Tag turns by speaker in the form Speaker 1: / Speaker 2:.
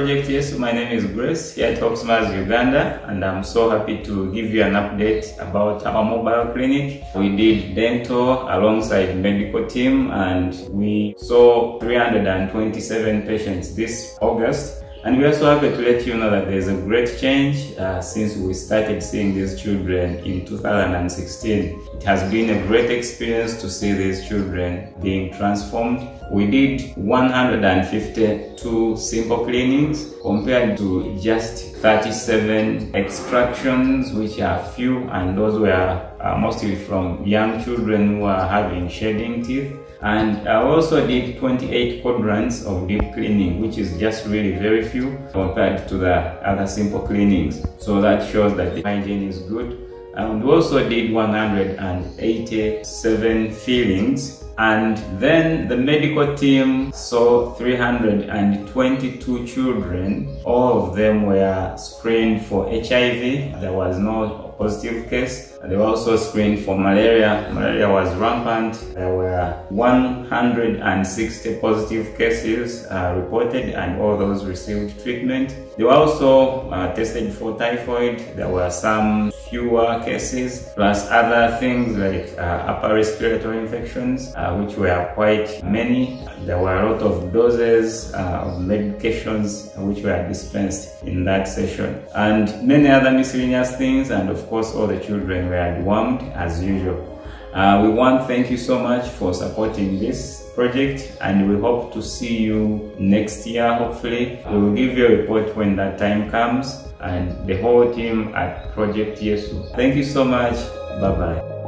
Speaker 1: Project Yesu, my name is Grace here at Hope-Smiles Uganda and I'm so happy to give you an update about our mobile clinic. We did dental alongside medical team and we saw 327 patients this August and we are so happy to let you know that there's a great change uh, since we started seeing these children in 2016. It has been a great experience to see these children being transformed. We did 152 simple cleanings compared to just 37 extractions, which are few, and those were uh, mostly from young children who are having shedding teeth. And I also did 28 quadrants of deep cleaning, which is just really very few compared to the other simple cleanings. So that shows that the hygiene is good. And we also did 187 fillings and then the medical team saw 322 children. All of them were screened for HIV. There was no positive case. They were also screened for malaria. Malaria was rampant. There were 160 positive cases uh, reported and all those received treatment. They were also uh, tested for typhoid. There were some fewer cases plus other things like uh, upper respiratory infections uh, which were quite many. There were a lot of doses uh, of medications which were dispensed in that session and many other miscellaneous things and of course all the children were dewormed as usual. Uh, we want to thank you so much for supporting this project and we hope to see you next year hopefully. We will give you a report when that time comes and the whole team at Project Yesu. Thank you so much. Bye bye.